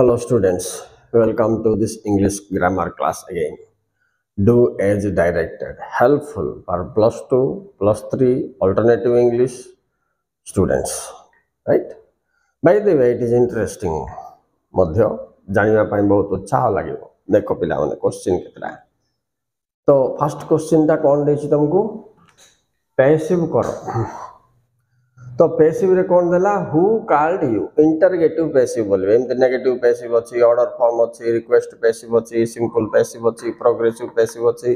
Hello students, welcome to this English grammar class again. Do as directed, helpful for plus 2, plus 3 alternative English students, right? By the way, it is interesting. ମଧ୍ୟ ଜାଣିବା ପାଇଁ ବହୁତ ଉତ୍ସାହ ଲାଗିବ ଦେଖ ପିଲାମାନେ question କେତେଟା ତ ଫାର୍ଷ୍ଟ କୋଶ୍ଚିନ୍ଟା କ'ଣ ଦେଇଛି ତମକୁ ପେସିଭ୍ କର तो पैसिव्रे कौन देला who called you interrogative passive बोलबे एमती नेगेटिव पैसिव अच्छी ऑर्डर फॉर्म अच्छी रिक्वेस्ट पैसिव अच्छी सिंपल पैसिव अच्छी प्रोग्रेसिव पैसिव अच्छी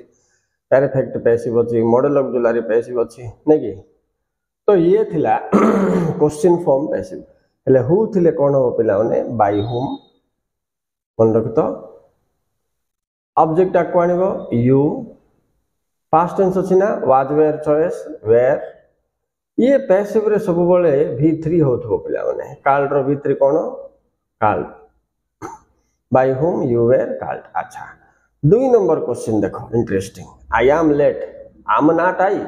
पेरिफेक्ट पैसिव अच्छी मॉडल ऑक्जुलरी पैसिव अच्छी नहीं कि तो ये थिला क्वेश्चन फॉर्म पैसिव हेले हु थिले कोन हो पिला बाय हुम मन रख तो ऑब्जेक्ट आको आनिबो यू पास्ट टेंस अछि ना वाज वेयर चॉइस वेयर ये पैसिव सब बड़े भित्री हो पाने कार्ड रित्री कौन called by whom you were called अच्छा दुई नंबर क्वेश्चन देख इंटरेस्टिंग आई आम लेट आम नाट आई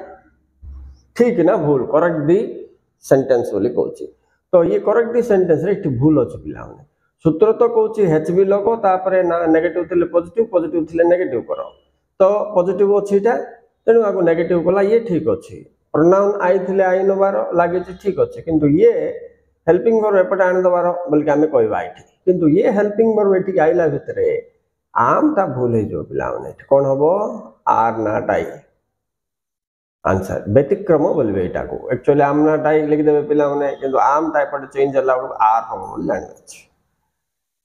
ठीक ना भूल करेक्ट दि सेन्टेन्स कह तो ये करेक्ट दि सेन्टेन्स भूल अच्छे पे सूत्र तो कौच एच बी लग तापर ना नेगेटिव थी पजिट पजिट थी नेगेटिव कर तो पजिट अच्छी तेणु आपको नेगेटिव कला ये ठीक अच्छी प्रोनाउन आई थी आई नबार लगे ठीक अच्छे कि ये हेल्पिंग बर्व एपटे आनीदेवार बोल आम कह कि ये हेल्पिंग बर्व ये आईला भितर आम टा भूल हो पाने कौन हम आर ना टाइ आंसर व्यतिक्रम बोल एक्चुअली आम ना टाइ लिखिदे पाने आम टापटे चेंज होगा आर हम जानते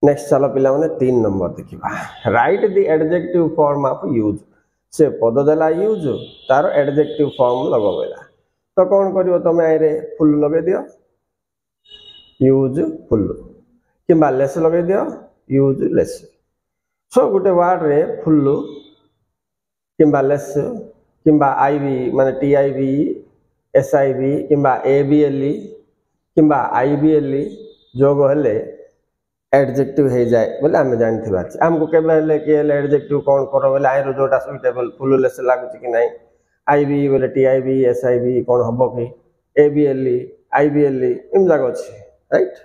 नेक्स्ट चल पे तीन नंबर देखा write the adjective form of use ସେ ପଦ ଦେଲା ୟୁଜ୍ ତାର ଆଡ଼ଜେକ୍ଟିଭ୍ ଫର୍ମ ଲଗେଇଲା ତ କ'ଣ କରିବ ତମେ ଆଇରେ ଫୁଲ୍ ଲଗେଇ ଦିଅ ୟୁଜ୍ ଫୁଲ୍ କିମ୍ବା ଲେସ୍ ଲଗେଇ ଦିଅ ୟୁଜ୍ ଲେସ୍ ସୋ ଗୋଟେ ୱାର୍ଡ଼ରେ ଫୁଲ୍ କିମ୍ବା ଲେସ୍ କିମ୍ବା ଆଇ ବି ମାନେ T I B S I B କିମ୍ବା ଏ ବି ଏଲ୍ କିମ୍ବା ଆଇ ବି ଏଲ୍ ଯୋଗ ହେଲେ एडजेक्टिव हो जाए बोले आम जानी आमको के एडजेक्टिव कौन कर बोले आई रू सुइटेबल फुल लेस लगुच कि ना आई वि बोले T I V S I वि कौन हम कि ए वि एल इ आई वि एल इम जाक अच्छे रईट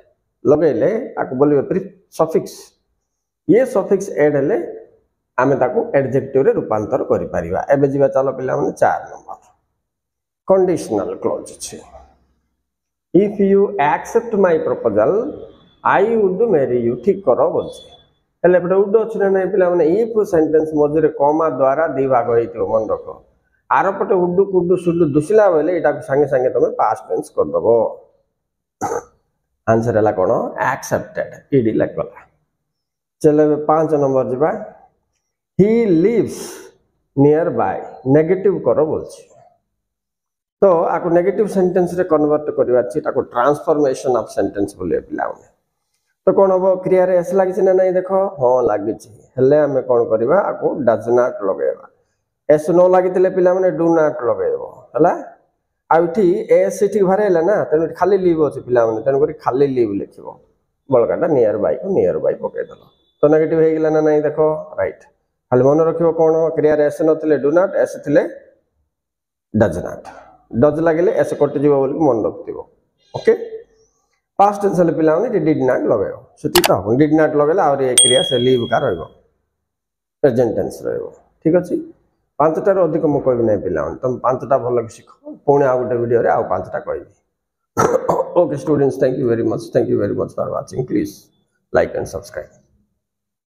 लगे आपको बोल सफिक्स ये सफिक्स एड हेले आम एडजेक्टिव रूपातर करें चल पे चार नंबर कंडीशनल क्लोज अच्छे if you accept my proposal I would marry you ଠିକ୍ କର ବୋଲୁଛି ହେଲେ ଏପଟେ ଉଡ୍ ଅଛି ନା ନାହିଁ ପିଲାମାନେ ଇଫ୍ ସେଣ୍ଟେନ୍ସ ମଝିରେ କମା ଦ୍ୱାରା ଦୁଇ ଭାଗ ହେଇଥିବ ମନେ ରଖ ଆରପଟେ ଉଡୁ କୁଡୁ ସୁଡୁ ଦୁଶିଲା ବେଳେ ଏଇଟାକୁ ସାଙ୍ଗେ ସାଙ୍ଗେ ତମେ ପାଷ୍ଟ ଟେନ୍ସ କରିଦେବ ଆନ୍ସର ହେଲା କ'ଣ ଆକ୍ସେପ୍ଟେଡ୍ ଇଡି ଲେଖଗଲା ଚାଲ ଏବେ ପାଞ୍ଚ ନମ୍ବର ଯିବା he lives near by negative କର ବୋଲୁଛି ତ ଆକୁ ନେଗେଟିଭ୍ ସେଣ୍ଟେନ୍ସରେ କନଭର୍ଟ କରିବାର ଅଛି ତାକୁ ଟ୍ରାନ୍ସଫର୍ମେସନ୍ ଅଫ୍ ସେଣ୍ଟେନ୍ସ ବୋଲିବେ ପିଲାମାନେ তো কোণ হব ক্রিয়ার এস লাগছে না না দেখ হ্যাঁ লাগুছি হলে আমি কোণ করা আকু ডাজ নট লগাইবা এস ন লাগিলে পিলা মানে ডু নট লগাইব হল আঠি এস এটি ভারে হলে না তেমন খালি লিভ অছে পিলা মানে তেমন করে খালি লিভ লিখব বলকাটা নিয়ার বাই নিয়ার বাই পকাই দেব তো নেগেটিভ হয়ে গেলে না না দেখ রাইট খালি মনে রাখব কোণ ক্রিয়ার এস নথিলে ডু নট এস লে ডাজ নট ডজ মনে রাখি ওকে okay? past tense ହେଲେ ପିଲାମାନେ did not ଲଗାଇବ ସୂଚିତ ହେବ did not ଲଗାଇଲେ ଆହୁରି କ୍ରିୟା ସେ live କା ରହିବ ପ୍ରେଜେଣ୍ଟ ଟେନ୍ସ ରହିବ ଠିକ୍ ଅଛି ପାଞ୍ଚଟାରୁ ଅଧିକ ମୁଁ କହିବି ନାହିଁ ପିଲାମାନେ ତମେ ପାଞ୍ଚଟା ଭଲକି ଶିଖ ପୁଣି ଆଉ ଗୋଟେ ଭିଡ଼ିଓରେ ଆଉ ପାଞ୍ଚଟା କହିବି okay students thank you very much thank you very much for watching please like and subscribe